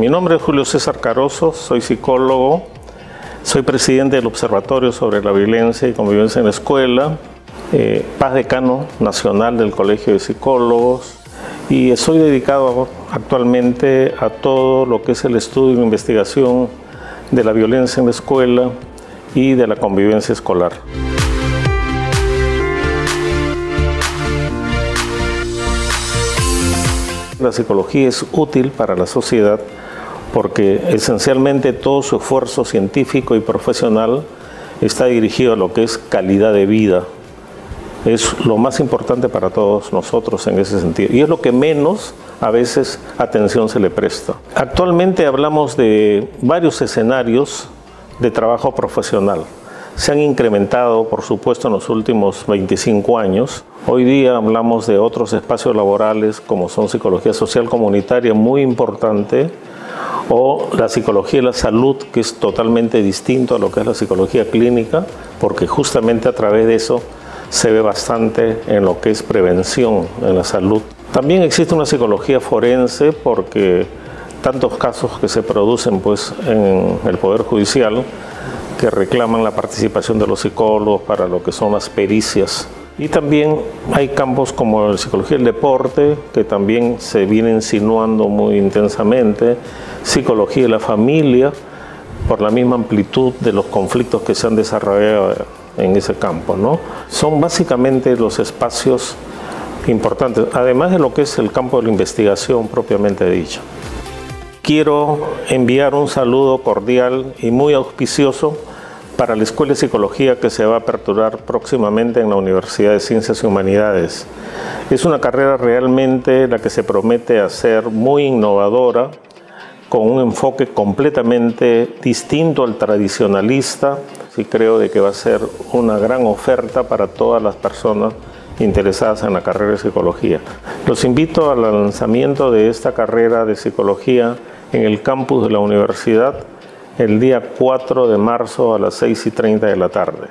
mi nombre es Julio César Caroso, soy psicólogo, soy presidente del Observatorio sobre la Violencia y Convivencia en la Escuela, eh, paz decano nacional del Colegio de Psicólogos y estoy dedicado actualmente a todo lo que es el estudio e investigación de la violencia en la escuela y de la convivencia escolar. La psicología es útil para la sociedad porque esencialmente todo su esfuerzo científico y profesional está dirigido a lo que es calidad de vida. Es lo más importante para todos nosotros en ese sentido. Y es lo que menos a veces atención se le presta. Actualmente hablamos de varios escenarios de trabajo profesional se han incrementado, por supuesto, en los últimos 25 años. Hoy día hablamos de otros espacios laborales como son psicología social comunitaria, muy importante, o la psicología de la salud, que es totalmente distinto a lo que es la psicología clínica, porque justamente a través de eso se ve bastante en lo que es prevención en la salud. También existe una psicología forense porque tantos casos que se producen pues, en el Poder Judicial que reclaman la participación de los psicólogos para lo que son las pericias. Y también hay campos como la psicología del deporte, que también se viene insinuando muy intensamente, psicología de la familia, por la misma amplitud de los conflictos que se han desarrollado en ese campo. ¿no? Son básicamente los espacios importantes, además de lo que es el campo de la investigación propiamente dicho. Quiero enviar un saludo cordial y muy auspicioso para la Escuela de Psicología que se va a aperturar próximamente en la Universidad de Ciencias y Humanidades. Es una carrera realmente la que se promete a ser muy innovadora, con un enfoque completamente distinto al tradicionalista y creo de que va a ser una gran oferta para todas las personas interesadas en la carrera de psicología. Los invito al lanzamiento de esta carrera de psicología en el campus de la universidad el día 4 de marzo a las 6 y 30 de la tarde.